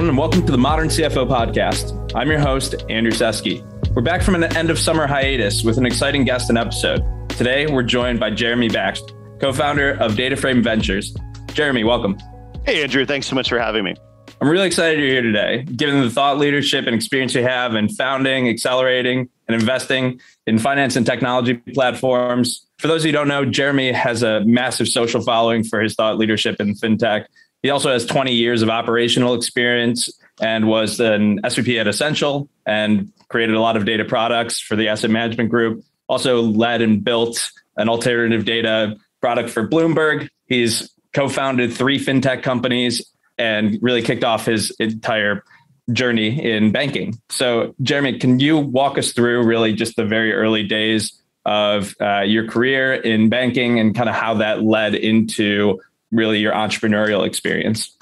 everyone, and welcome to the Modern CFO Podcast. I'm your host, Andrew Seski. We're back from an end of summer hiatus with an exciting guest and episode. Today, we're joined by Jeremy Baksht, co founder of DataFrame Ventures. Jeremy, welcome. Hey, Andrew. Thanks so much for having me. I'm really excited you're here today, given the thought leadership and experience you have in founding, accelerating, and investing in finance and technology platforms. For those of you who don't know, Jeremy has a massive social following for his thought leadership in fintech he also has 20 years of operational experience and was an SVP at Essential and created a lot of data products for the asset management group. Also led and built an alternative data product for Bloomberg. He's co-founded three fintech companies and really kicked off his entire journey in banking. So, Jeremy, can you walk us through really just the very early days of uh, your career in banking and kind of how that led into really your entrepreneurial experience.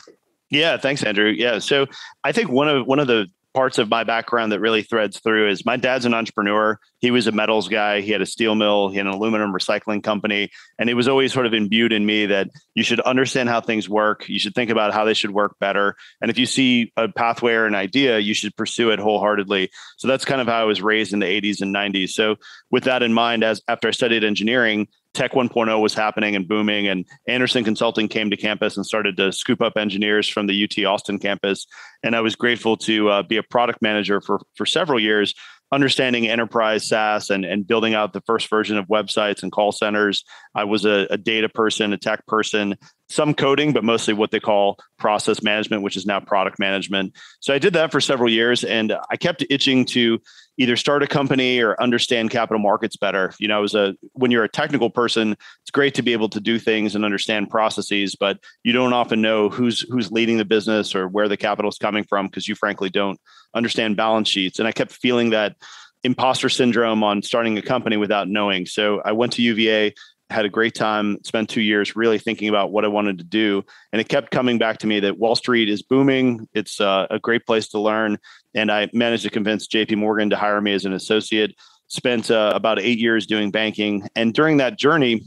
Yeah, thanks, Andrew. Yeah, so I think one of one of the parts of my background that really threads through is my dad's an entrepreneur. He was a metals guy. He had a steel mill. He had an aluminum recycling company, and it was always sort of imbued in me that you should understand how things work. You should think about how they should work better. And if you see a pathway or an idea, you should pursue it wholeheartedly. So that's kind of how I was raised in the 80s and 90s. So with that in mind, as after I studied engineering, Tech 1.0 was happening and booming, and Andersen Consulting came to campus and started to scoop up engineers from the UT Austin campus. And I was grateful to uh, be a product manager for for several years, understanding enterprise SaaS and, and building out the first version of websites and call centers. I was a, a data person, a tech person, some coding, but mostly what they call process management, which is now product management. So I did that for several years and I kept itching to either start a company or understand capital markets better. You know, as a when you're a technical person, it's great to be able to do things and understand processes, but you don't often know who's who's leading the business or where the capital is coming from because you frankly don't understand balance sheets. And I kept feeling that imposter syndrome on starting a company without knowing. So I went to UVA, had a great time, spent two years really thinking about what I wanted to do. And it kept coming back to me that Wall Street is booming. It's uh, a great place to learn. And I managed to convince JP Morgan to hire me as an associate. Spent uh, about eight years doing banking. And during that journey,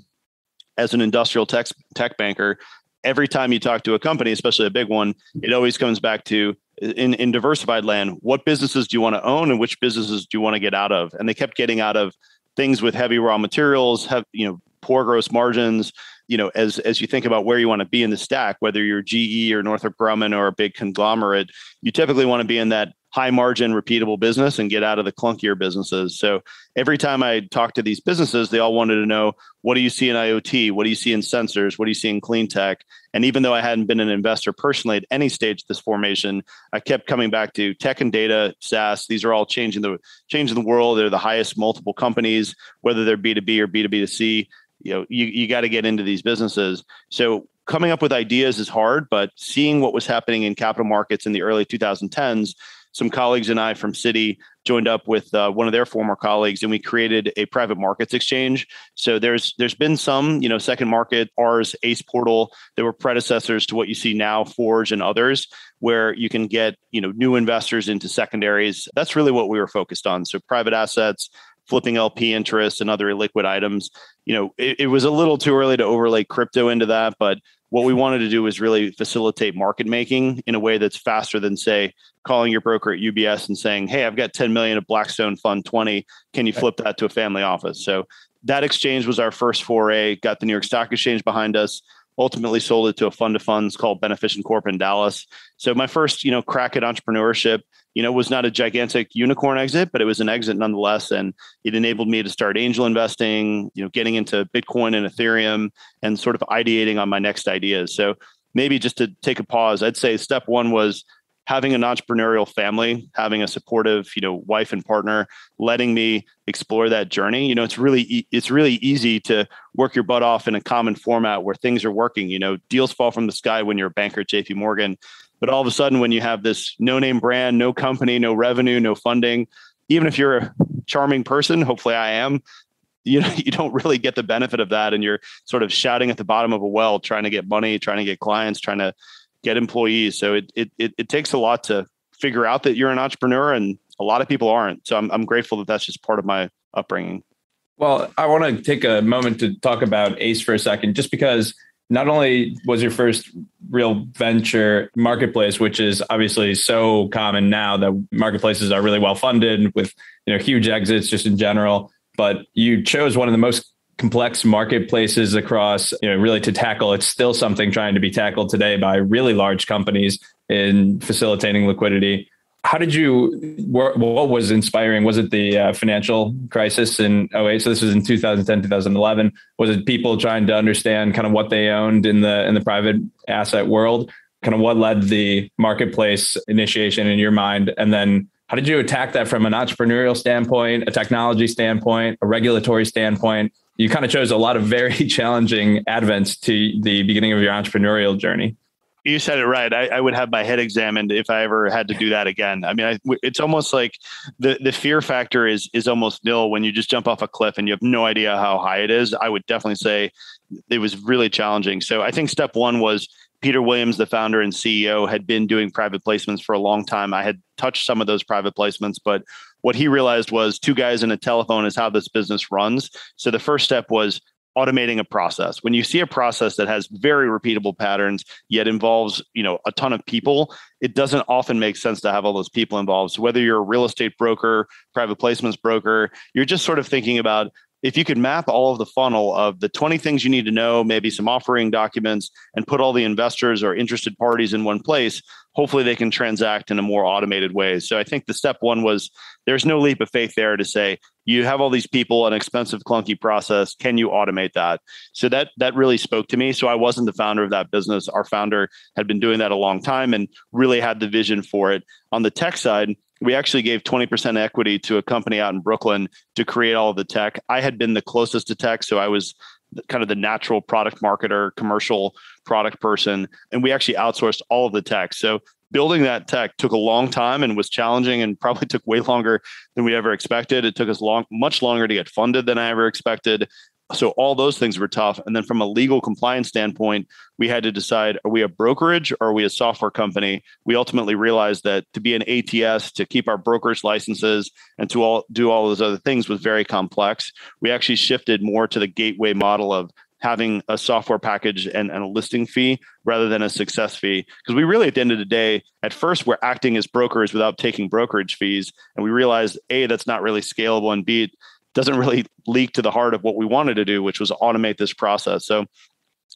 as an industrial tech, tech banker, every time you talk to a company, especially a big one, it always comes back to in, in diversified land, what businesses do you want to own and which businesses do you want to get out of? And they kept getting out of things with heavy raw materials, have you know poor gross margins. You know, as as you think about where you want to be in the stack, whether you're GE or Northrop Grumman or a big conglomerate, you typically want to be in that high margin, repeatable business and get out of the clunkier businesses. So every time I talk to these businesses, they all wanted to know what do you see in IoT? What do you see in sensors? What do you see in clean tech? And even though I hadn't been an investor personally at any stage of this formation, I kept coming back to tech and data, SaaS. These are all changing the changing the world. They're the highest multiple companies, whether they're B2B or B2B2C you know you, you got to get into these businesses. So coming up with ideas is hard but seeing what was happening in capital markets in the early 2010s some colleagues and i from citi joined up with uh, one of their former colleagues and we created a private markets exchange. So there's there's been some you know second market ours ace portal there were predecessors to what you see now forge and others where you can get you know new investors into secondaries. That's really what we were focused on. So private assets flipping LP interest and other illiquid items. You know, it, it, was a little too early to overlay crypto into that, but what we wanted to do was really facilitate market making in a way that's faster than say calling your broker at UBS and saying, "Hey, I've got 10 million of Blackstone Fund 20. Can you flip that to a family office?" So that exchange was our first foray. Got the New York Stock Exchange behind us ultimately sold it to a fund of funds called Beneficient Corp in Dallas. So my first, you know, crack at entrepreneurship, you know, was not a gigantic unicorn exit, but it was an exit nonetheless. And it enabled me to start angel investing, you know, getting into Bitcoin and Ethereum and sort of ideating on my next ideas. So maybe just to take a pause, I'd say step one was having an entrepreneurial family, having a supportive, you know, wife and partner, letting me explore that journey. You know, it's really it's really easy to work your butt off in a common format where things are working. You know, deals fall from the sky when you're a banker at JP Morgan, but all of a sudden when you have this no name brand, no company, no revenue, no funding, even if you're a charming person, hopefully I am, you know you don't really get the benefit of that and you're sort of shouting at the bottom of a well trying to get money trying to get clients trying to get employees. So it, it, it, it takes a lot to figure out that you're an entrepreneur and a lot of people aren't. So I'm, I'm grateful that that's just part of my upbringing. Well, I want to take a moment to talk about ACE for a second, just because not only was your first real venture marketplace, which is obviously so common now that marketplaces are really well funded with you know huge exits just in general. But you chose one of the most complex marketplaces across, you know, really to tackle. It's still something trying to be tackled today by really large companies in facilitating liquidity. How did you, what was inspiring? Was it the uh, financial crisis in 08? So this was in 2010, 2011. Was it people trying to understand kind of what they owned in the, in the private asset world? Kind of what led the marketplace initiation in your mind? And then how did you attack that from an entrepreneurial standpoint, a technology standpoint, a regulatory standpoint? You kind of chose a lot of very challenging advents to the beginning of your entrepreneurial journey. You said it right. I, I, would have my head examined if I ever had to do that again. I mean, I, it's almost like the the fear factor is is almost nil when you just jump off a cliff and you have no idea how high it is. I would definitely say it was really challenging. So I think step one was Peter Williams, the founder and CEO, had been doing private placements for a long time. I had touched some of those private placements, but what he realized was two guys and a telephone is how this business runs. So the first step was automating a process when you see a process that has very repeatable patterns yet involves you know a ton of people it doesn't often make sense to have all those people involved so whether you're a real estate broker private placements broker you're just sort of thinking about if you could map all of the funnel of the 20 things you need to know, maybe some offering documents, and put all the investors or interested parties in one place, hopefully they can transact in a more automated way. So I think the step one was there's no leap of faith there to say you have all these people, an expensive, clunky process. Can you automate that? So that that really spoke to me. So I wasn't the founder of that business. Our founder had been doing that a long time and really had the vision for it. On the tech side, we actually gave 20% equity to a company out in Brooklyn to create all of the tech. I had been the closest to tech, so I was kind of the natural product marketer, commercial product person, and we actually outsourced all of the tech. So building that tech took a long time and was challenging and probably took way longer than we ever expected. It took us long, much longer to get funded than I ever expected so all those things were tough. And then from a legal compliance standpoint we had to decide are we a brokerage or are we a software company? We ultimately realized that to be an ats to keep our brokerage licenses and to all do all those other things was very complex. We actually shifted more to the gateway model of having a software package and, and a listing fee rather than a success fee. Because we really at the end of the day at first we're acting as brokers without taking brokerage fees. And we realized a that's not really scalable and b doesn't really leak to the heart of what we wanted to do, which was automate this process. So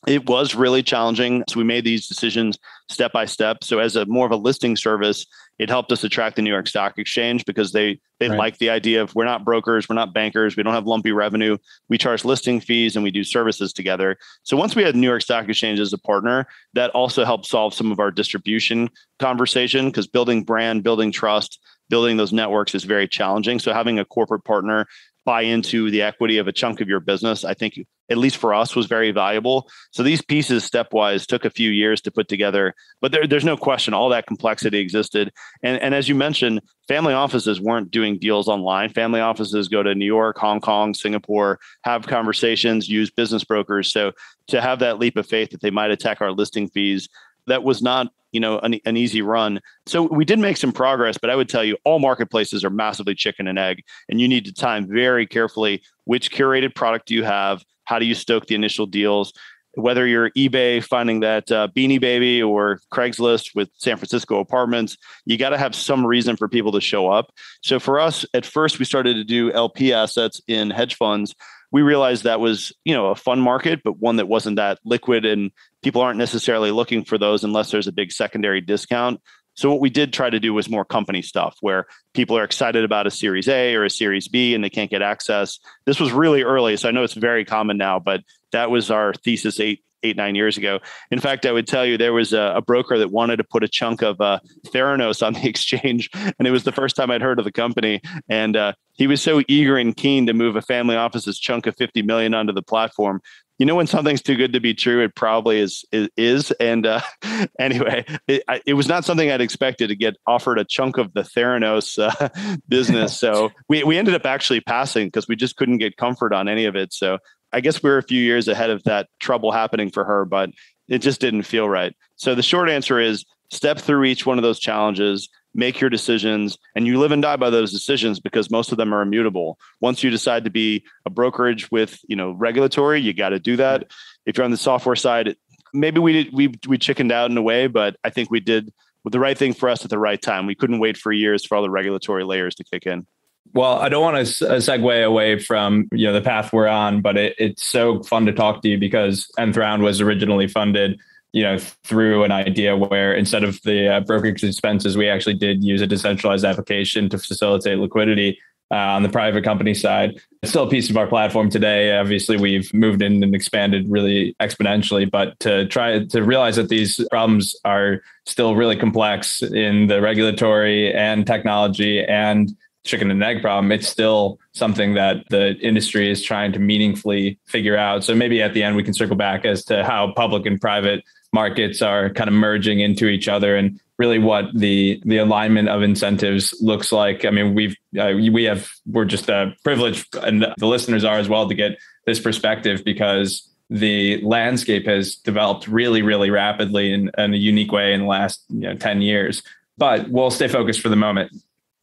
it was really challenging. So we made these decisions step by step. So as a more of a listing service, it helped us attract the New York Stock Exchange because they they right. like the idea of we're not brokers, we're not bankers, we don't have lumpy revenue. We charge listing fees and we do services together. So once we had New York Stock Exchange as a partner, that also helped solve some of our distribution conversation because building brand, building trust, building those networks is very challenging. So having a corporate partner buy into the equity of a chunk of your business, I think at least for us was very valuable. So these pieces stepwise took a few years to put together, but there, there's no question all that complexity existed. And, and as you mentioned, family offices weren't doing deals online. Family offices go to New York, Hong Kong, Singapore, have conversations, use business brokers. So to have that leap of faith that they might attack our listing fees, that was not you know an, an easy run. So we did make some progress but i would tell you all marketplaces are massively chicken and egg and you need to time very carefully which curated product do you have how do you stoke the initial deals whether you're ebay finding that uh, beanie baby or craigslist with san francisco apartments you got to have some reason for people to show up. So for us at first we started to do lp assets in hedge funds we realized that was you know a fun market but one that wasn't that liquid and people aren't necessarily looking for those unless there's a big secondary discount so what we did try to do was more company stuff where people are excited about a series A or a series B and they can't get access. This was really early, so I know it's very common now, but that was our thesis eight eight nine years ago. In fact, I would tell you there was a, a broker that wanted to put a chunk of uh, Theranos on the exchange, and it was the first time I'd heard of the company. And uh, he was so eager and keen to move a family office's chunk of 50 million onto the platform you know when something's too good to be true it probably is is, is. and uh, anyway it, it, was not something i'd expected to get offered a chunk of the theranos uh, business so we, we ended up actually passing because we just couldn't get comfort on any of it so I guess we are a few years ahead of that trouble happening for her, but it just didn't feel right. So the short answer is step through each one of those challenges, make your decisions, and you live and die by those decisions because most of them are immutable. Once you decide to be a brokerage with, you know, regulatory, you got to do that. If you're on the software side, maybe we did we we chickened out in a way, but I think we did the right thing for us at the right time. We couldn't wait for years for all the regulatory layers to kick in. Well, I don't want to uh, segue away from you know the path we're on, but it, it's so fun to talk to you because Nth Round was originally funded you know through an idea where instead of the uh, brokerage expenses, we actually did use a decentralized application to facilitate liquidity uh, on the private company side. It's still a piece of our platform today. Obviously, we've moved in and expanded really exponentially, but to try to realize that these problems are still really complex in the regulatory and technology and chicken and egg problem, it's still something that the industry is trying to meaningfully figure out. So maybe at the end we can circle back as to how public and private markets are kind of merging into each other and really what the the alignment of incentives looks like. I mean, we've uh, we have we're just uh, privileged, and the listeners are as well to get this perspective because the landscape has developed really, really rapidly in, in a unique way in the last you know, ten years. But we'll stay focused for the moment.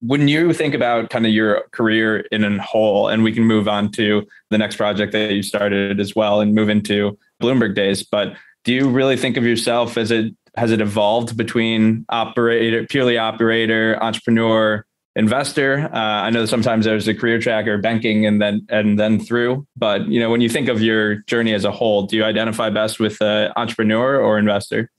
When you think about kind of your career in a whole, and we can move on to the next project that you started as well, and move into Bloomberg days, but do you really think of yourself as it has it evolved between operator, purely operator, entrepreneur, investor? Uh, I know sometimes there's a career track or banking and then and then through. But you know, when you think of your journey as a whole, do you identify best with uh, entrepreneur or investor?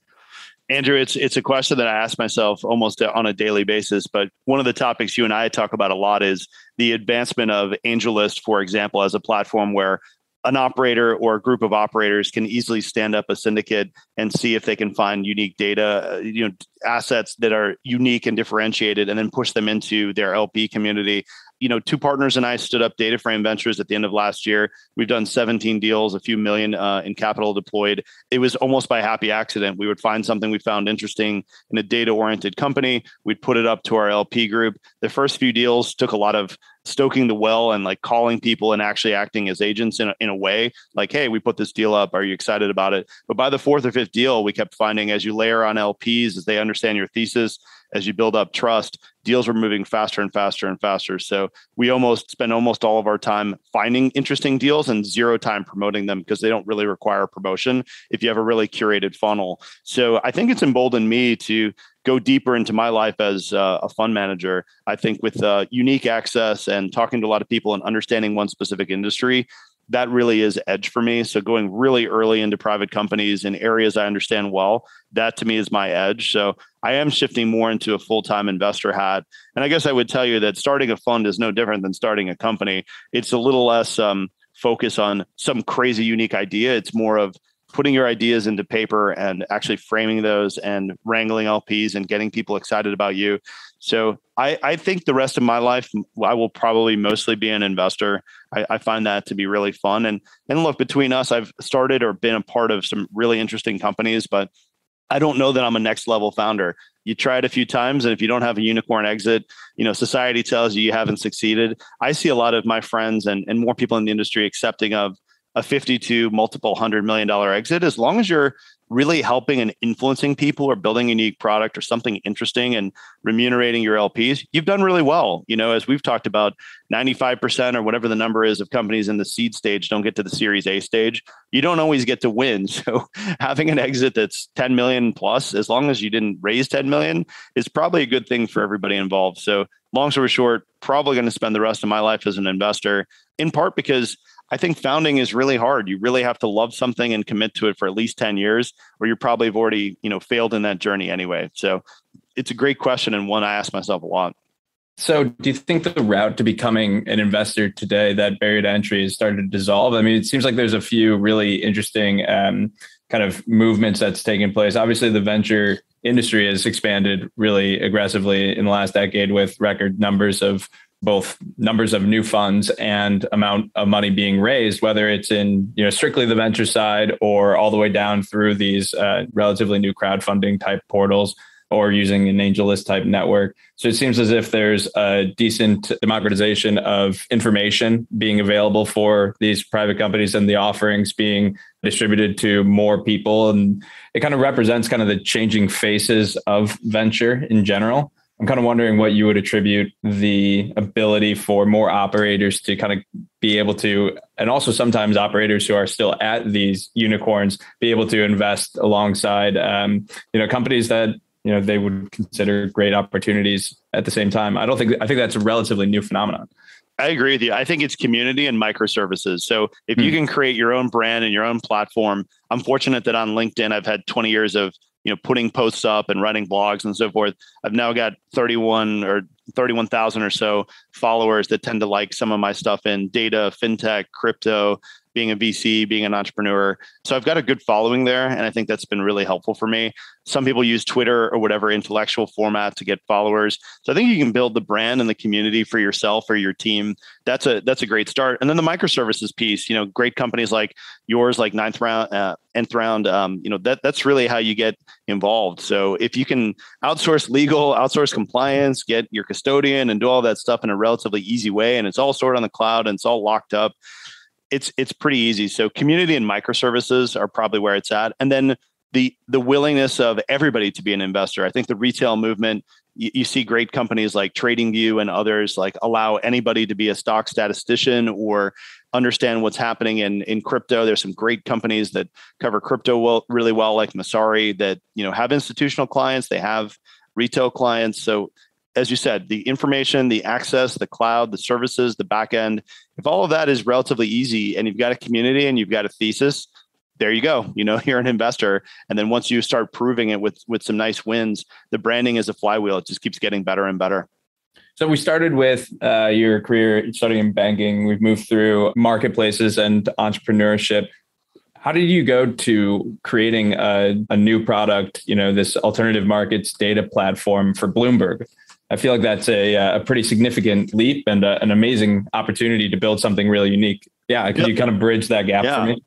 Andrew, it's it's a question that I ask myself almost on a daily basis. But one of the topics you and I talk about a lot is the advancement of AngelList, for example, as a platform where an operator or a group of operators can easily stand up a syndicate and see if they can find unique data, you know, assets that are unique and differentiated, and then push them into their LP community. You know, two partners and I stood up Data Frame Ventures at the end of last year. We've done 17 deals, a few million uh, in capital deployed. It was almost by happy accident. We would find something we found interesting in a data-oriented company. We'd put it up to our LP group. The first few deals took a lot of stoking the well and like calling people and actually acting as agents in a, in a way like hey we put this deal up. Are you excited about it? But by the fourth or fifth deal we kept finding as you layer on lps as they understand your thesis as you build up trust deals were moving faster and faster and faster. So we almost spend almost all of our time finding interesting deals and zero time promoting them because they don't really require promotion if you have a really curated funnel. So i think it's emboldened me to go deeper into my life as uh, a fund manager. I think with uh, unique access and talking to a lot of people and understanding one specific industry, that really is edge for me. So going really early into private companies in areas I understand well, that to me is my edge. So I am shifting more into a full-time investor hat. And I guess I would tell you that starting a fund is no different than starting a company. It's a little less um, focus on some crazy unique idea. It's more of putting your ideas into paper and actually framing those and wrangling LPs and getting people excited about you. So I, I think the rest of my life, I will probably mostly be an investor. I, I, find that to be really fun. And and look, between us, I've started or been a part of some really interesting companies, but I don't know that I'm a next level founder. You try it a few times, and if you don't have a unicorn exit, you know society tells you you haven't succeeded. I see a lot of my friends and and more people in the industry accepting of a 52 multiple hundred million dollar exit as long as you're really helping and influencing people or building a unique product or something interesting and remunerating your LPs, you've done really well. You know, as we've talked about, 95% or whatever the number is of companies in the seed stage don't get to the series A stage. You don't always get to win. So having an exit that's 10 million plus, as long as you didn't raise 10 million, is probably a good thing for everybody involved. So long story short, probably going to spend the rest of my life as an investor, in part because I think founding is really hard. You really have to love something and commit to it for at least 10 years, or you probably have already, you know, failed in that journey anyway. So it's a great question and one I ask myself a lot. So, do you think the route to becoming an investor today, that barrier to entry, has started to dissolve? I mean, it seems like there's a few really interesting um, kind of movements that's taking place. Obviously, the venture industry has expanded really aggressively in the last decade with record numbers of both numbers of new funds and amount of money being raised, whether it's in you know strictly the venture side or all the way down through these uh, relatively new crowdfunding type portals or using an AngelList type network. So it seems as if there's a decent democratization of information being available for these private companies and the offerings being distributed to more people. And it kind of represents kind of the changing faces of venture in general. I'm kind of wondering what you would attribute the ability for more operators to kind of be able to, and also sometimes operators who are still at these unicorns, be able to invest alongside, um, you know, companies that you know they would consider great opportunities at the same time. I don't think I think that's a relatively new phenomenon. I agree with you. I think it's community and microservices. So if you hmm. can create your own brand and your own platform, I'm fortunate that on LinkedIn I've had 20 years of you know putting posts up and writing blogs and so forth. I've now got 31 or 31,000 or so followers that tend to like some of my stuff in data, fintech, crypto, being a VC, being an entrepreneur. So I've got a good following there. And I think that's been really helpful for me. Some people use Twitter or whatever intellectual format to get followers. So I think you can build the brand and the community for yourself or your team. That's a that's a great start. And then the microservices piece, you know, great companies like yours, like ninth round, uh, nth round, um, you know, that that's really how you get involved. So if you can outsource legal, outsource compliance, get your custodian and do all that stuff in a relatively easy way, and it's all stored on the cloud and it's all locked up it's it's pretty easy. So community and microservices are probably where it's at, and then the the willingness of everybody to be an investor. I think the retail movement. You, you see great companies like TradingView and others like allow anybody to be a stock statistician or understand what's happening in in crypto. There's some great companies that cover crypto well, really well, like Messari, that you know have institutional clients. They have retail clients. So as you said, the information, the access, the cloud, the services, the backend, if all of that is relatively easy and you've got a community and you've got a thesis, there you go. You know, you're an investor. And then once you start proving it with with some nice wins, the branding is a flywheel. It just keeps getting better and better. So we started with uh, your career starting in banking. We've moved through marketplaces and entrepreneurship. How did you go to creating a, a new product? You know, this alternative markets data platform for Bloomberg. I feel like that's a, uh, a pretty significant leap and a, uh, an amazing opportunity to build something really unique. Yeah, could yep. you kind of bridge that gap yeah. for me?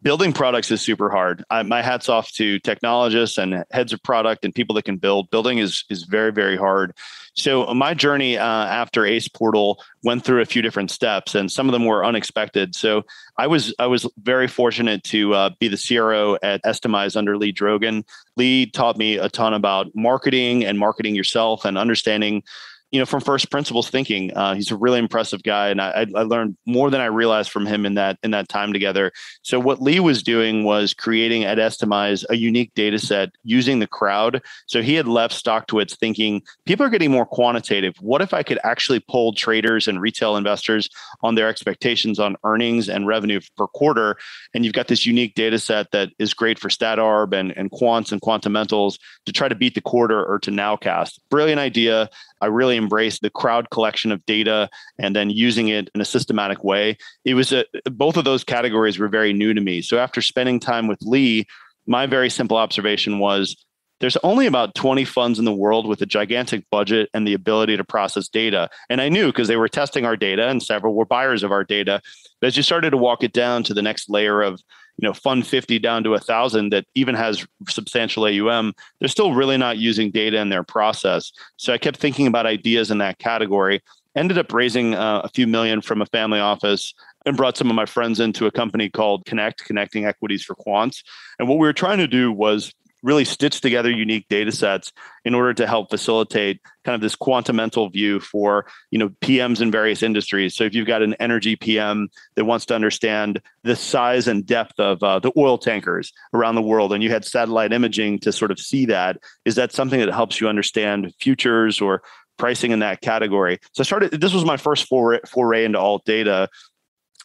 Building products is super hard. I, my hats off to technologists and heads of product and people that can build. Building is is very very hard. So my journey uh, after Ace Portal went through a few different steps, and some of them were unexpected. So I was I was very fortunate to uh, be the CRO at Estimize under Leigh Drogen. Leigh taught me a ton about marketing and marketing yourself and understanding you know, from first principles thinking. Uh, he's a really impressive guy, and I, I, learned more than I realized from him in that in that time together. So what Leigh was doing was creating at Estimize a unique data set using the crowd. So he had left StockTwits thinking people are getting more quantitative. What if I could actually poll traders and retail investors on their expectations on earnings and revenue per quarter? And you've got this unique data set that is great for StatArb and, and quants and quantamentals to try to beat the quarter or to nowcast. Brilliant idea. I really embraced the crowd collection of data and then using it in a systematic way. It was a, both of those categories were very new to me. So after spending time with Leigh, my very simple observation was there's only about 20 funds in the world with a gigantic budget and the ability to process data. And I knew because they were testing our data and several were buyers of our data. But as you started to walk it down to the next layer of you know fund 50 down to a thousand that even has substantial aum they're still really not using data in their process. So i kept thinking about ideas in that category. Ended up raising uh, a few million from a family office and brought some of my friends into a company called connect connecting equities for quants. And what we were trying to do was really stitch together unique data sets in order to help facilitate kind of this quantamental view for you know PMs in various industries. So if you've got an energy PM that wants to understand the size and depth of uh, the oil tankers around the world, and you had satellite imaging to sort of see that, is that something that helps you understand futures or pricing in that category? So I started. This was my first foray, foray into alt data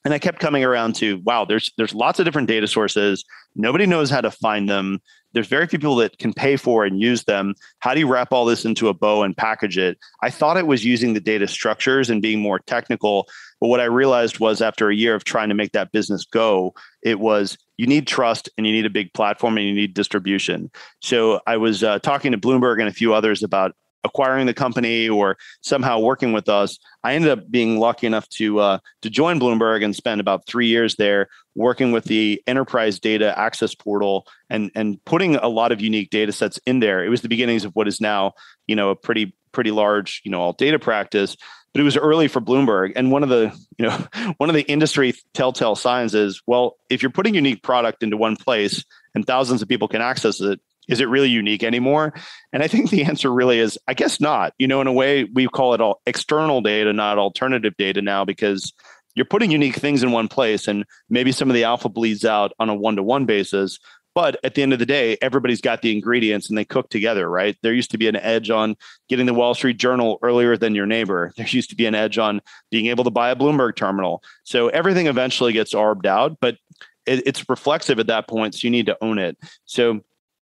and I kept coming around to wow, there's there's lots of different data sources. Nobody knows how to find them. There's very few people that can pay for and use them. How do you wrap all this into a bow and package it? I thought it was using the data structures and being more technical, but what I realized was after a year of trying to make that business go, it was you need trust and you need a big platform and you need distribution. So I was uh, talking to Bloomberg and a few others about acquiring the company or somehow working with us. I ended up being lucky enough to uh, to join Bloomberg and spend about three years there working with the enterprise data access portal and and putting a lot of unique data sets in there. It was the beginnings of what is now you know a pretty pretty large you know alt data practice. But it was early for Bloomberg, and one of the you know one of the industry telltale signs is well, if you're putting unique product into one place and thousands of people can access it, is it really unique anymore? And I think the answer really is, I guess not. You know, in a way, we call it all external data, not alternative data now, because you're putting unique things in one place, and maybe some of the alpha bleeds out on a one to one basis. But at the end of the day, everybody's got the ingredients and they cook together, right? There used to be an edge on getting the Wall Street Journal earlier than your neighbor. There used to be an edge on being able to buy a Bloomberg terminal. So everything eventually gets arbed out, but it's reflexive at that point. So you need to own it. So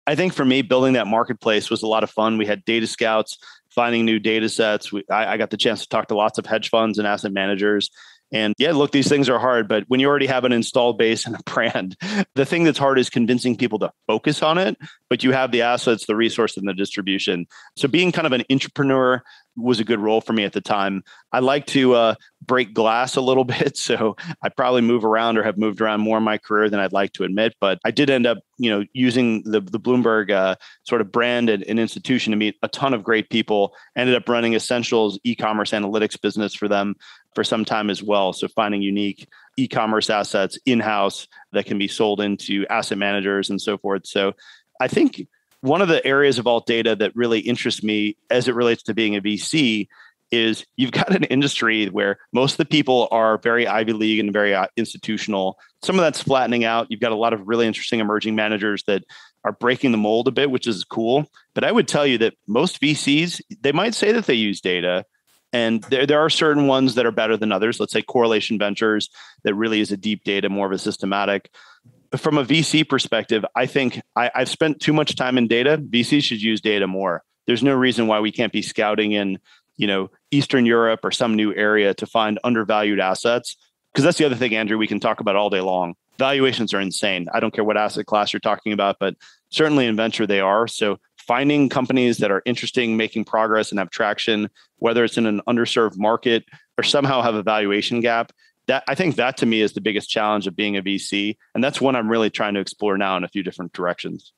I think for me, building that marketplace was a lot of fun. We had data scouts, finding new data sets. We, I, I got the chance to talk to lots of hedge funds and asset managers. And yeah, look, these things are hard, but when you already have an installed base and a brand, the thing that's hard is convincing people to focus on it, but you have the assets, the resource, and the distribution. So being kind of an entrepreneur was a good role for me at the time. I like to uh, break glass a little bit, so I probably move around or have moved around more in my career than I'd like to admit. But I did end up, you know, using the the Bloomberg uh, sort of brand and, and, institution to meet a ton of great people. Ended up running Essentials e-commerce analytics business for them for some time as well. So finding unique e-commerce assets in-house that can be sold into asset managers and so forth. So I think one of the areas of alt data that really interests me as it relates to being a VC is you've got an industry where most of the people are very Ivy League and very uh, institutional. Some of that's flattening out. You've got a lot of really interesting emerging managers that are breaking the mold a bit, which is cool. But I would tell you that most VCs, they might say that they use data. And there, there are certain ones that are better than others. Let's say correlation ventures that really is a deep data, more of a systematic from a VC perspective, I think I, have spent too much time in data. VC should use data more. There's no reason why we can't be scouting in, you know, Eastern Europe or some new area to find undervalued assets. Because that's the other thing, Andrew, we can talk about all day long. Valuations are insane. I don't care what asset class you're talking about, but certainly in venture they are. So finding companies that are interesting, making progress and have traction, whether it's in an underserved market or somehow have a valuation gap, that I think that to me is the biggest challenge of being a VC, and that's one I'm really trying to explore now in a few different directions.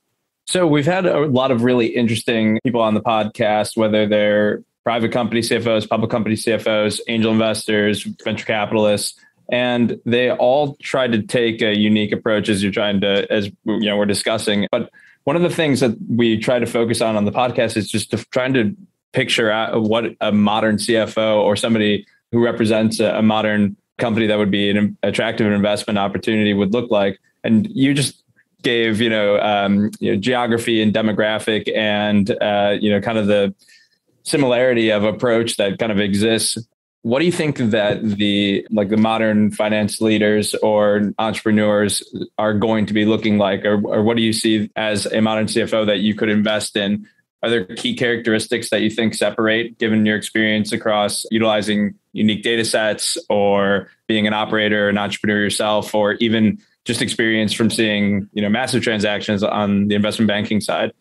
So we've had a lot of really interesting people on the podcast, whether they're private company CFOs, public company CFOs, angel investors, venture capitalists, and they all try to take a unique approach as you're trying to, as you know, we're discussing. But one of the things that we try to focus on on the podcast is just to, trying to picture what a modern CFO or somebody who represents a, a modern company that would be an attractive investment opportunity would look like. And you just gave you know, um, you know geography and demographic and uh, you know kind of the similarity of approach that kind of exists. What do you think that the like the modern finance leaders or entrepreneurs are going to be looking like, or, or what do you see as a modern CFO that you could invest in? Are there key characteristics that you think separate, given your experience across utilizing unique data sets or being an operator, an entrepreneur yourself, or even just experience from seeing you know massive transactions on the investment banking side?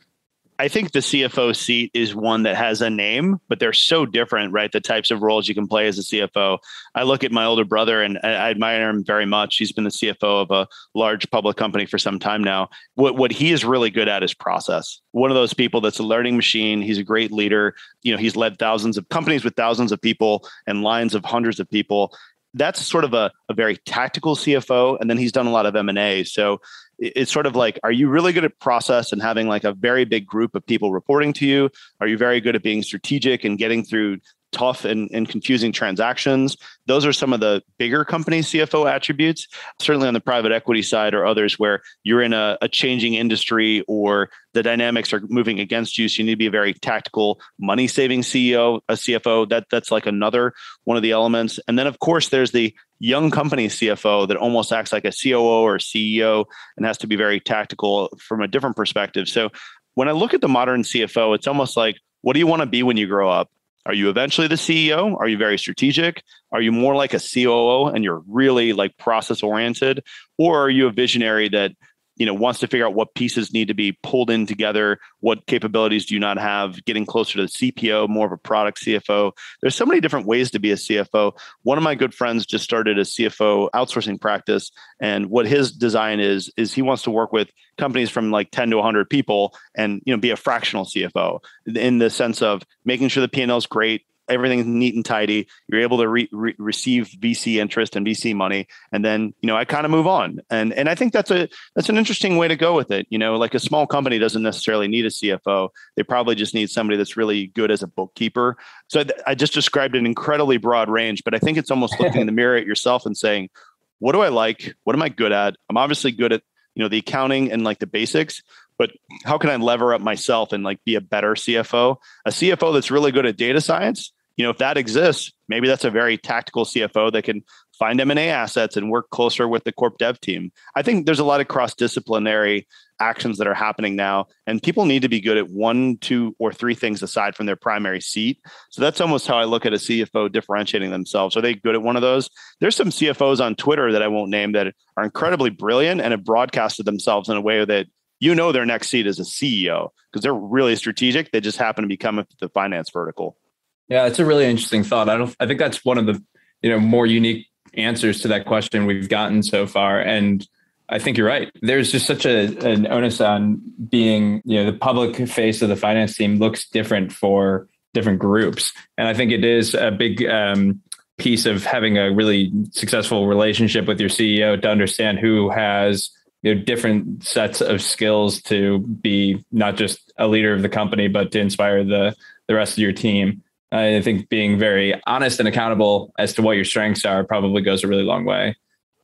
I think the CFO seat is one that has a name, but they're so different, right? The types of roles you can play as a CFO. I look at my older brother and I admire him very much. He's been the CFO of a large public company for some time now. What what he is really good at is process. One of those people that's a learning machine. He's a great leader. You know, he's led thousands of companies with thousands of people and lines of hundreds of people that's sort of a, a very tactical CFO. And then he's done a lot of M&A. So it's sort of like, are you really good at process and having like a very big group of people reporting to you? Are you very good at being strategic and getting through tough and, and confusing transactions. Those are some of the bigger company CFO attributes. Certainly on the private equity side or others where you're in a, a changing industry or the dynamics are moving against you. So you need to be a very tactical money saving CEO, a CFO. That that's like another one of the elements. And then of course there's the young company CFO that almost acts like a COO or CEO and has to be very tactical from a different perspective. So when I look at the modern CFO, it's almost like, what do you want to be when you grow up? Are you eventually the CEO? Are you very strategic? Are you more like a COO and you're really like process oriented? Or are you a visionary that you know wants to figure out what pieces need to be pulled in together what capabilities do you not have getting closer to the cpo more of a product cfo there's so many different ways to be a cfo one of my good friends just started a cfo outsourcing practice and what his design is is he wants to work with companies from like 10 to 100 people and you know be a fractional cfo in the sense of making sure the p&l is great everything's neat and tidy. You're able to re- re- receive VC interest and VC money, and then you know I kind of move on. And and I think that's a that's an interesting way to go with it. You know, like a small company doesn't necessarily need a CFO. They probably just need somebody that's really good as a bookkeeper. So I just described an incredibly broad range, but I think it's almost looking in the mirror at yourself and saying, what do I like? What am I good at? I'm obviously good at you know the accounting and like the basics but how can i lever up myself and like be a better cfo a cfo that's really good at data science you know if that exists maybe that's a very tactical cfo that can find m&a assets and work closer with the corp dev team. I think there's a lot of cross disciplinary actions that are happening now and people need to be good at one two or three things aside from their primary seat. So that's almost how i look at a cfo differentiating themselves. Are they good at one of those? There's some cfos on twitter that i won't name that are incredibly brilliant and have broadcasted themselves in a way that you know their next seat is a ceo because they're really strategic. They just happen to become the finance vertical yeah it's a really interesting thought i don't i think that's one of the you know more unique answers to that question we've gotten so far and I think you're right. There's just such a, an onus on being, you know, the public face of the finance team looks different for different groups. And I think it is a big um, piece of having a really successful relationship with your CEO to understand who has you know, different sets of skills to be not just a leader of the company, but to inspire the, the rest of your team. I think being very honest and accountable as to what your strengths are probably goes a really long way.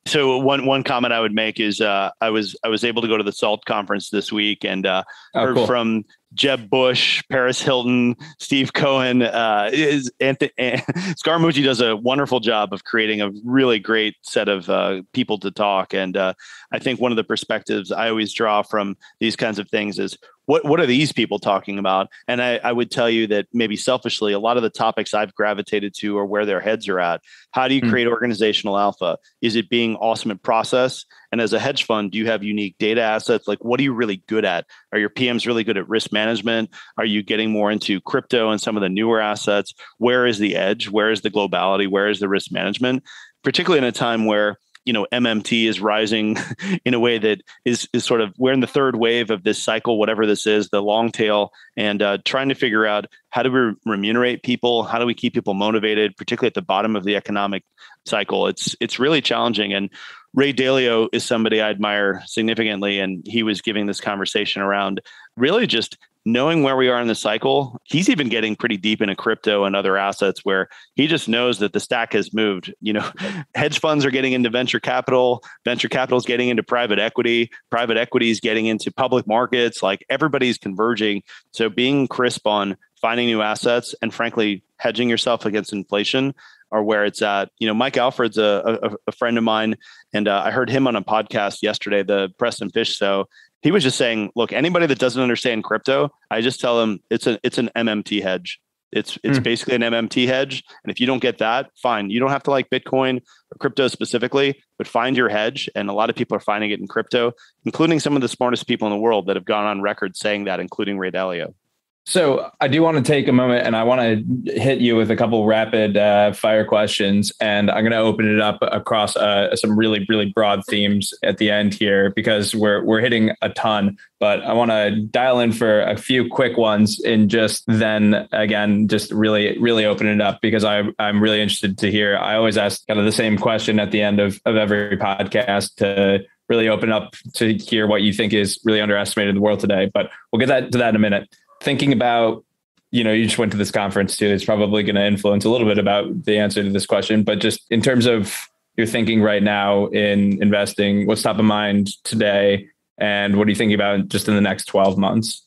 So one one comment I would make is uh, I was I was able to go to the SALT conference this week and uh, oh, heard cool. from Jeb Bush, Paris Hilton, Steve Cohen. Uh, is Anthony, Scaramucci does a wonderful job of creating a really great set of uh, people to talk. And uh, I think one of the perspectives I always draw from these kinds of things is what what are these people talking about? And I, I, would tell you that maybe selfishly, a lot of the topics I've gravitated to are where their heads are at. How do you hmm. create mm. organizational alpha? Is it being awesome at process? And as a hedge fund, do you have unique data assets? Like, what are you really good at? Are your PMs really good at risk management? Are you getting more into crypto and some of the newer assets? Where is the edge? Where is the globality? Where is the risk management? Particularly in a time where you know MMT is rising in a way that is is sort of we're in the third wave of this cycle, whatever this is, the long tail, and uh, trying to figure out how do we remunerate people, how do we keep people motivated, particularly at the bottom of the economic cycle. It's it's really challenging, and Ray Dalio is somebody I admire significantly, and he was giving this conversation around really just knowing where we are in the cycle, he's even getting pretty deep into crypto and other assets where he just knows that the stack has moved. You know, hedge funds are getting into venture capital, venture capital is getting into private equity, private equity is getting into public markets. Like everybody's converging. So being crisp on finding new assets and frankly hedging yourself against inflation are where it's at. You know, Mike Alfred's a, a, a friend of mine, and uh, I heard him on a podcast yesterday, the Preston Pysh Show, he was just saying, look, anybody that doesn't understand crypto, I just tell them it's a it's an MMT hedge. It's it's mm. basically an MMT hedge, and if you don't get that, fine. You don't have to like Bitcoin or crypto specifically, but find your hedge. And a lot of people are finding it in crypto, including some of the smartest people in the world that have gone on record saying that, including Ray Dalio. So I do want to take a moment and I want to hit you with a couple rapid uh, fire questions, and I'm going to open it up across uh, some really really broad themes at the end here because we're we're hitting a ton. But I want to dial in for a few quick ones and just then again just really really open it up because I I'm really interested to hear. I always ask kind of the same question at the end of of every podcast to really open up to hear what you think is really underestimated in the world today. But we'll get that to that in a minute thinking about you know you just went to this conference too it's probably going to influence a little bit about the answer to this question but just in terms of your thinking right now in investing what's top of mind today? And what are you thinking about just in the next 12 months?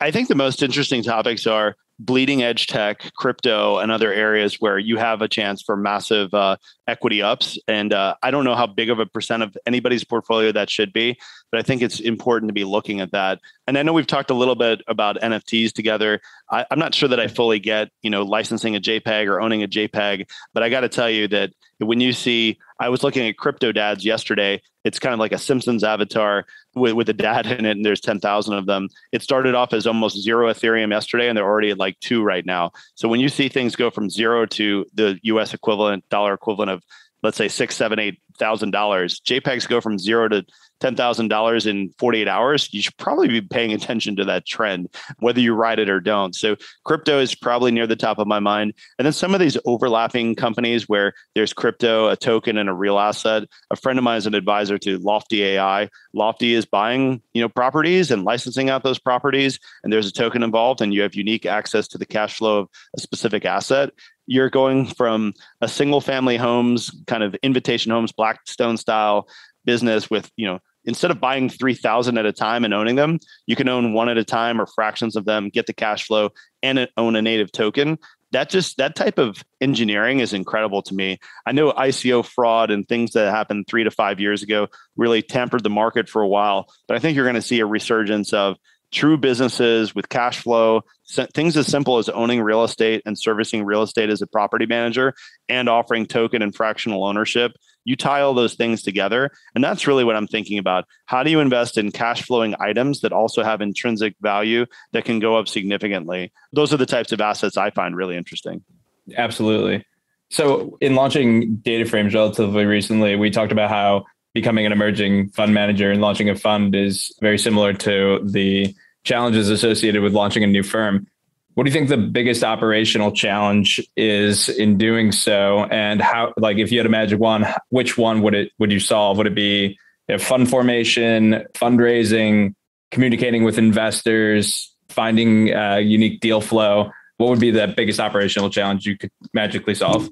I think the most interesting topics are bleeding edge tech, crypto, and other areas where you have a chance for massive uh, equity ups. And uh, I don't know how big of a percent of anybody's portfolio that should be, but I think it's important to be looking at that. And I know we've talked a little bit about NFTs together. I, I'm not sure that I fully get, you know, licensing a JPEG or owning a JPEG, but I got to tell you that when you see I was looking at crypto dads yesterday. It's kind of like a Simpsons avatar with, with a dad in it, and there's 10,000 of them. It started off as almost zero Ethereum yesterday, and they're already at like two right now. So when you see things go from zero to the US equivalent, dollar equivalent of let's say six, seven, eight thousand dollars. JPEGs go from zero to ten thousand dollars in 48 hours. You should probably be paying attention to that trend, whether you ride it or don't. So crypto is probably near the top of my mind. And then some of these overlapping companies where there's crypto, a token, and a real asset. A friend of mine is an advisor to Lofty AI. Lofty is buying, you know, properties and licensing out those properties, and there's a token involved, and you have unique access to the cash flow of a specific asset you're going from a single family homes kind of invitation homes blackstone style business with you know instead of buying 3000 at a time and owning them you can own one at a time or fractions of them get the cash flow and own a native token. That just that type of engineering is incredible to me. I know ico fraud and things that happened three to five years ago really tampered the market for a while but i think you're going to see a resurgence of true businesses with cash flow, things as simple as owning real estate and servicing real estate as a property manager and offering token and fractional ownership. You tie all those things together. And that's really what I'm thinking about. How do you invest in cash flowing items that also have intrinsic value that can go up significantly? Those are the types of assets I find really interesting. Absolutely. So, in launching Data Frames relatively recently, we talked about how becoming an emerging fund manager and launching a fund is very similar to the challenges associated with launching a new firm. What do you think the biggest operational challenge is in doing so? And how, like, if you had a magic wand, which one would it would you solve? Would it be fund formation, fundraising, communicating with investors, finding uh, unique deal flow? What would be the biggest operational challenge you could magically solve?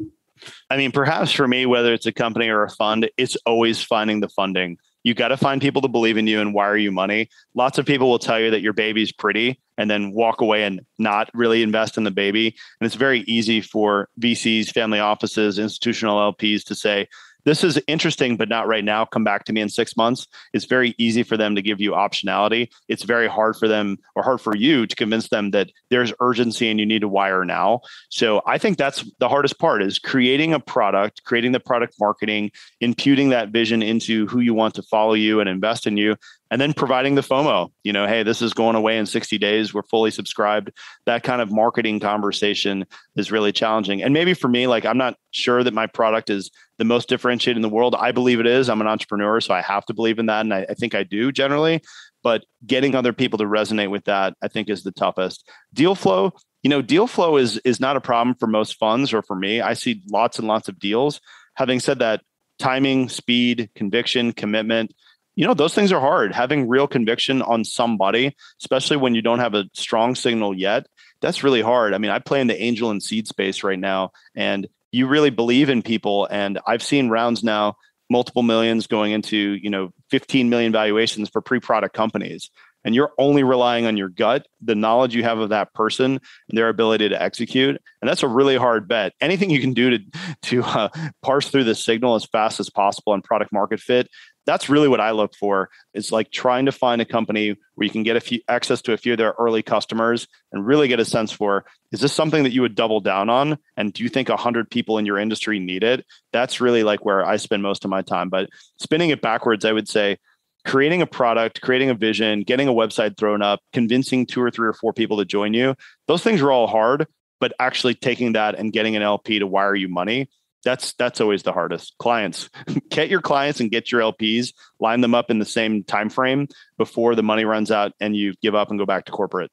I mean, perhaps for me, whether it's a company or a fund, it's always finding the funding. You got to find people to believe in you and wire you money. Lots of people will tell you that your baby's pretty and then walk away and not really invest in the baby. And it's very easy for VCs, family offices, institutional LPs to say, this is interesting, but not right now. Come back to me in six months. It's very easy for them to give you optionality. It's very hard for them or hard for you to convince them that there's urgency and you need to wire now. So I think that's the hardest part is creating a product, creating the product marketing, imputing that vision into who you want to follow you and invest in you, and then providing the FOMO, you know, hey, this is going away in 60 days. We're fully subscribed. That kind of marketing conversation is really challenging. And maybe for me, like, I'm not sure that my product is the most differentiated in the world. I believe it is. I'm an entrepreneur, so I have to believe in that. And I, I think I do generally. But getting other people to resonate with that, I think, is the toughest. Deal flow, you know, deal flow is is not a problem for most funds or for me. I see lots and lots of deals. Having said that, timing, speed, conviction, commitment, you know those things are hard having real conviction on somebody especially when you don't have a strong signal yet that's really hard i mean i play in the angel and seed space right now and you really believe in people and i've seen rounds now multiple millions going into you know 15 million valuations for pre-product companies and you're only relying on your gut, the knowledge you have of that person, and their ability to execute. And that's a really hard bet. Anything you can do to to uh, parse through the signal as fast as possible on product market fit that's really what I look for. is like trying to find a company where you can get a few access to a few of their early customers and really get a sense for is this something that you would double down on? And do you think a hundred people in your industry need it? That's really like where I spend most of my time. But spinning it backwards, I would say creating a product, creating a vision, getting a website thrown up, convincing two or three or four people to join you, those things are all hard. But actually taking that and getting an LP to wire you money that's that's always the hardest. Clients get your clients and get your lps line them up in the same time frame before the money runs out and you give up and go back to corporate.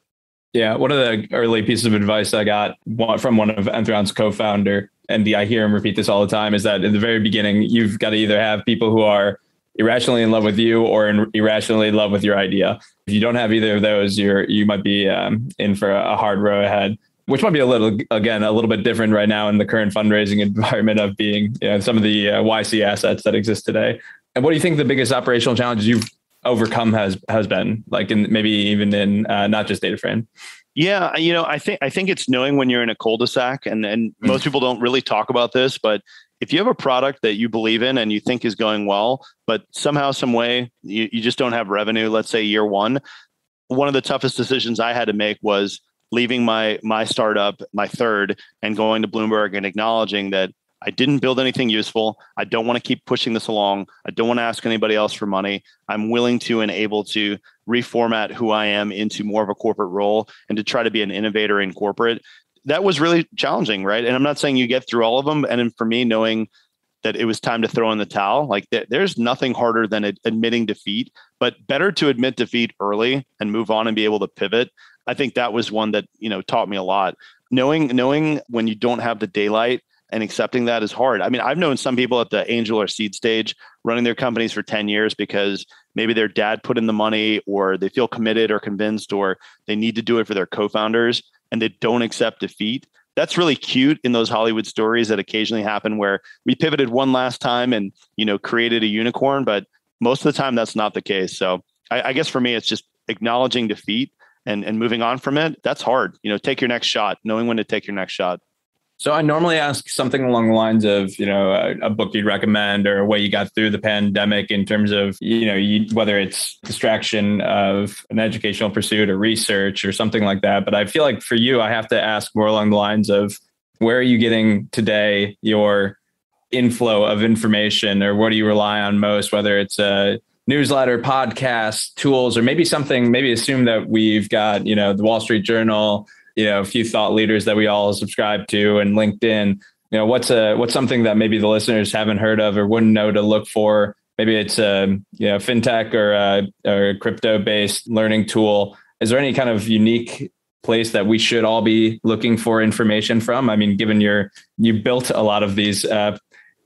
Yeah one of the early pieces of advice i got from one of Nth Round's co-founder and the i hear him repeat this all the time is that in the very beginning you've got to either have people who are irrationally in love with you or in irrationally in love with your idea. If you don't have either of those you're you might be um, in for a hard row ahead which might be a little again a little bit different right now in the current fundraising environment of being you know, some of the uh, YC assets that exist today. And what do you think the biggest operational challenges you've overcome has has been like in maybe even in uh, not just DataFrame? Yeah, you know, I think I think it's knowing when you're in a cul-de-sac, and and mm most people don't really talk about this, but if you have a product that you believe in and you think is going well, but somehow, some way, you, you just don't have revenue, let's say year one, one of the toughest decisions I had to make was leaving my my startup, my third, and going to Bloomberg and acknowledging that I didn't build anything useful. I don't want to keep pushing this along. I don't want to ask anybody else for money. I'm willing to and able to reformat who I am into more of a corporate role and to try to be an innovator in corporate. That was really challenging, right? And I'm not saying you get through all of them. And for me, knowing that it was time to throw in the towel. Like th- there's nothing harder than ad- admitting defeat, but better to admit defeat early and move on and be able to pivot. I think that was one that, you know, taught me a lot. Knowing knowing when you don't have the daylight and accepting that is hard. I mean, I've known some people at the angel or seed stage running their companies for 10 years because maybe their dad put in the money or they feel committed or convinced or they need to do it for their co-founders and they don't accept defeat that's really cute in those Hollywood stories that occasionally happen where we pivoted one last time and you know created a unicorn, but most of the time that's not the case. So I, I guess for me, it's just acknowledging defeat and and moving on from it. That's hard. You know, take your next shot, knowing when to take your next shot. So I normally ask something along the lines of, you know, a, a, book you'd recommend or a way you got through the pandemic in terms of, you know, you, whether it's distraction of an educational pursuit or research or something like that. But I feel like for you, I have to ask more along the lines of where are you getting today your inflow of information or what do you rely on most, whether it's a newsletter, podcast, tools, or maybe something, maybe assume that we've got, you know, the Wall Street Journal, you know a few thought leaders that we all subscribe to and linkedin. You know what's a what's something that maybe the listeners haven't heard of or wouldn't know to look for? Maybe it's a you know fintech or a, or a crypto based learning tool. Is there any kind of unique place that we should all be looking for information from? I mean given your you built a lot of these uh,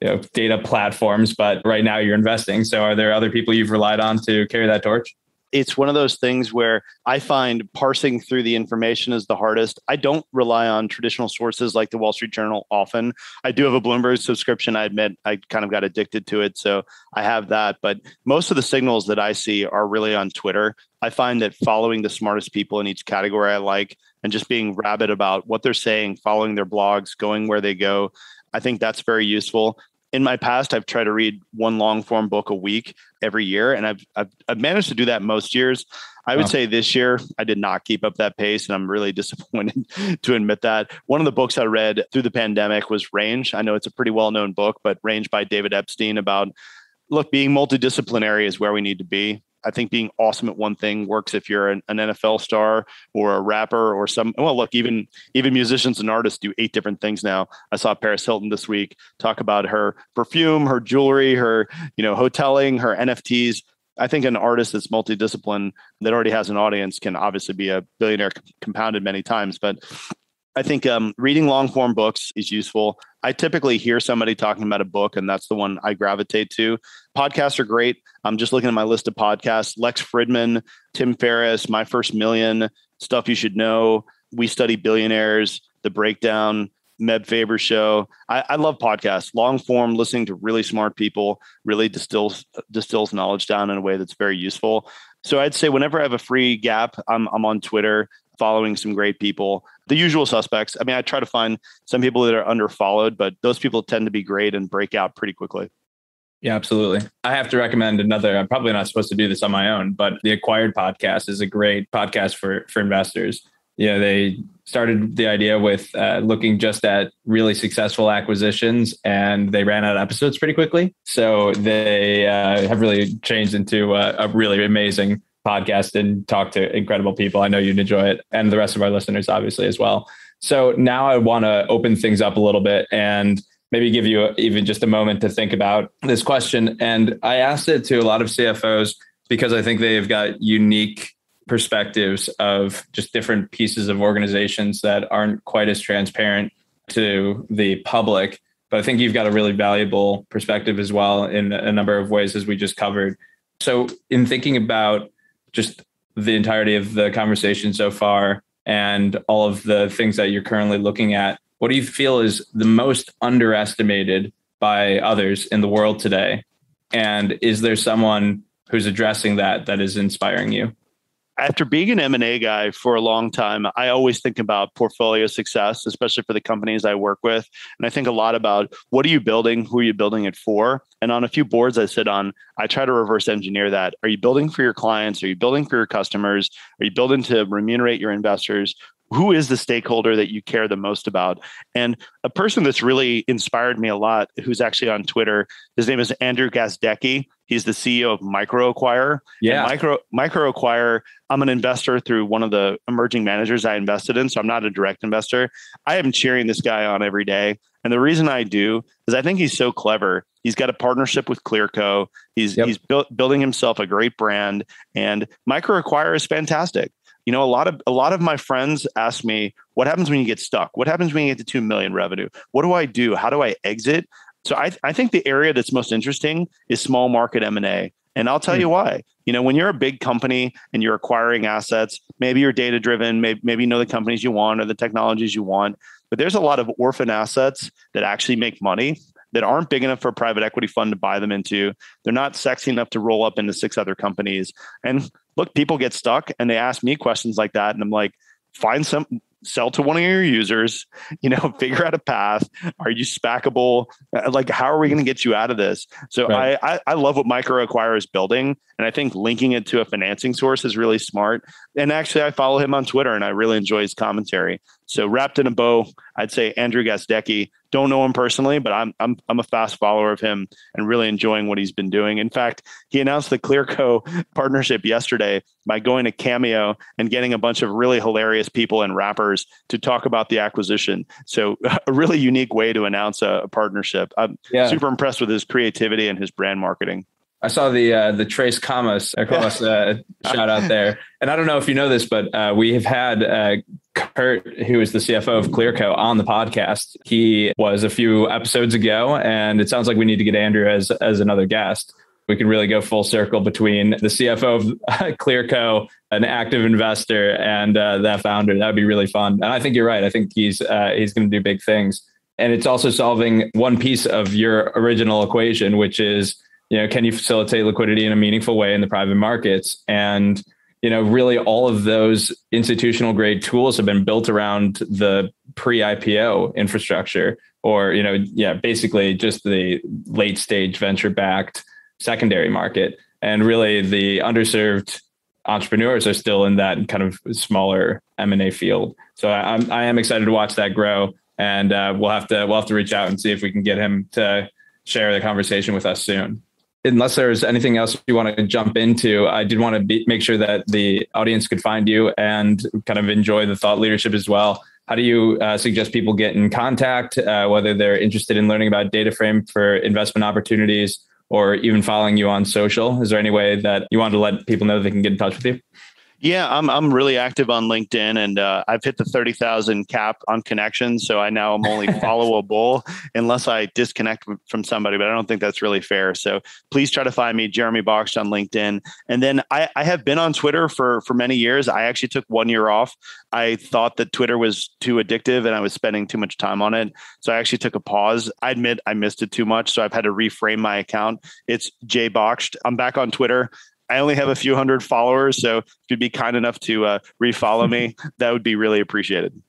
you know, data platforms but right now you're investing so are there other people you've relied on to carry that torch it's one of those things where I find parsing through the information is the hardest. I don't rely on traditional sources like the Wall Street Journal often. I do have a Bloomberg subscription. I admit I kind of got addicted to it. So I have that. But most of the signals that I see are really on Twitter. I find that following the smartest people in each category I like and just being rabid about what they're saying, following their blogs, going where they go, I think that's very useful in my past, I've tried to read one long form book a week every year, and I've, I've, I've managed to do that most years. I would wow. say this year I did not keep up that pace, and I'm really disappointed to admit that. One of the books I read through the pandemic was Range. I know it's a pretty well known book, but Range by David Epstein about look being multidisciplinary is where we need to be I think being awesome at one thing works if you're an, an, NFL star or a rapper or some. Well, look, even even musicians and artists do eight different things now. I saw Paris Hilton this week talk about her perfume, her jewelry, her you know hoteling, her NFTs. I think an artist that's multidiscipline that already has an audience can obviously be a billionaire compounded many times, but I think um, reading long form books is useful. I typically hear somebody talking about a book, and that's the one I gravitate to. Podcasts are great. I'm just looking at my list of podcasts Lex Fridman, Tim Ferriss, My First Million, Stuff You Should Know, We Study Billionaires, The Breakdown, Meb Faber Show. I, I love podcasts, long form, listening to really smart people, really distills distills knowledge down in a way that's very useful. So I'd say whenever I have a free gap, I'm, I'm on Twitter following some great people. The usual suspects. I mean, I try to find some people that are underfollowed, but those people tend to be great and break out pretty quickly. Yeah, absolutely. I have to recommend another. I'm probably not supposed to do this on my own, but the Acquired podcast is a great podcast for for investors. Know, they started the idea with uh, looking just at really successful acquisitions, and they ran out of episodes pretty quickly. So they uh, have really changed into a, a really amazing podcast and talk to incredible people. I know you'd enjoy it and the rest of our listeners, obviously, as well. So now I want to open things up a little bit and maybe give you even just a moment to think about this question. And I asked it to a lot of CFOs because I think they've got unique perspectives of just different pieces of organizations that aren't quite as transparent to the public. But I think you've got a really valuable perspective as well in a number of ways, as we just covered. So, in thinking about just the entirety of the conversation so far and all of the things that you're currently looking at, what do you feel is the most underestimated by others in the world today? And is there someone who's addressing that that is inspiring you? After being an M&A guy for a long time, I always think about portfolio success, especially for the companies I work with. And I think a lot about what are you building? Who are you building it for? And on a few boards I sit on, I try to reverse engineer that. Are you building for your clients? Are you building for your customers? Are you building to remunerate your investors? Who is the stakeholder that you care the most about? And a person that's really inspired me a lot, who's actually on Twitter, his name is Andrew Gazdecki He's the CEO of MicroAcquire. Yeah. And Micro MicroAcquire, I'm an investor through one of the emerging managers I invested in. So I'm not a direct investor. I am cheering this guy on every day. And the reason I do is I think he's so clever. He's got a partnership with Clearco. He's yep. he's built, building himself a great brand. And MicroAcquire is fantastic. You know, a lot of a lot of my friends ask me, what happens when you get stuck? What happens when you get to two million revenue? What do I do? How do I exit? So I, I think the area that's most interesting is small market M&A. And I'll tell mm. you why. You know, when you're a big company and you're acquiring assets, maybe you're data driven, maybe, maybe you know the companies you want or the technologies you want, but there's a lot of orphan assets that actually make money that aren't big enough for a private equity fund to buy them into. They're not sexy enough to roll up into six other companies. And look, people get stuck and they ask me questions like that. And I'm like, find some sell to one of your users you know figure out a path. Are you spackable? Uh, like how are we going to get you out of this? So right. I, I, I love what MicroAcquire is building and i think linking it to a financing source is really smart. And actually i follow him on twitter and i really enjoy his commentary. So wrapped in a bow i'd say andrew Gazdecki don't know him personally, but I'm I'm I'm a fast follower of him and really enjoying what he's been doing. In fact, he announced the Clearco partnership yesterday by going to Cameo and getting a bunch of really hilarious people and rappers to talk about the acquisition. So a really unique way to announce a, a partnership. I'm yeah. super impressed with his creativity and his brand marketing. I saw the uh, the Trace Camas, Camas uh, shout out there, and I don't know if you know this, but uh, we have had uh, Kurt, who is the CFO of Clearco, on the podcast. He was a few episodes ago, and it sounds like we need to get Andrew as as another guest. We can really go full circle between the CFO of Clearco, an active investor, and uh, that founder. That would be really fun. And I think you're right. I think he's uh, he's going to do big things, and it's also solving one piece of your original equation, which is you know, can you facilitate liquidity in a meaningful way in the private markets? And, you know, really all of those institutional grade tools have been built around the pre IPO infrastructure or, you know, yeah, basically just the late stage venture backed secondary market. And really the underserved entrepreneurs are still in that kind of smaller M&A field. So I'm, I am excited to watch that grow and uh, we'll have to, we'll have to reach out and see if we can get him to share the conversation with us soon unless there's anything else you want to jump into, I did want to be, make sure that the audience could find you and kind of enjoy the thought leadership as well. How do you uh, suggest people get in contact, uh, whether they're interested in learning about DataFrame for investment opportunities or even following you on social? Is there any way that you want to let people know they can get in touch with you? Yeah, I'm I'm really active on LinkedIn, and uh, I've hit the thirty thousand cap on connections. So I now am only followable unless I disconnect from somebody. But I don't think that's really fair. So please try to find me, Jeremy Baksht, on LinkedIn. And then I, I have been on Twitter for for many years. I actually took one year off. I thought that Twitter was too addictive, and I was spending too much time on it. So I actually took a pause. I admit I missed it too much, so I've had to reframe my account. It's J Baksht. I'm back on Twitter. I only have a few hundred followers, so if you'd be kind enough to uh, refollow me, that would be really appreciated.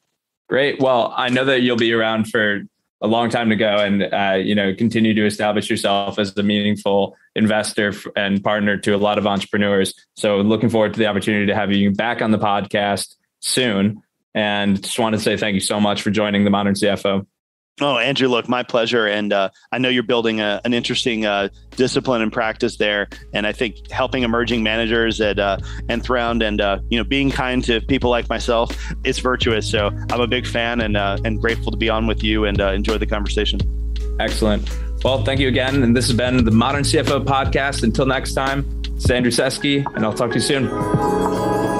Great. Well, I know that you'll be around for a long time to go, and uh, you know, continue to establish yourself as a meaningful investor and partner to a lot of entrepreneurs. So, looking forward to the opportunity to have you back on the podcast soon. And just want to say thank you so much for joining the Modern CFO. Oh, Andrew, look, my pleasure. And uh, I know you're building a, an interesting uh, discipline and practice there. And I think helping emerging managers at uh, Nth Round and uh, you know being kind to people like myself, it's virtuous. So I'm a big fan and uh, and grateful to be on with you and uh, enjoy the conversation. Excellent. Well, thank you again. And this has been the Modern CFO podcast. Until next time, it's Andrew Seski, and I'll talk to you soon.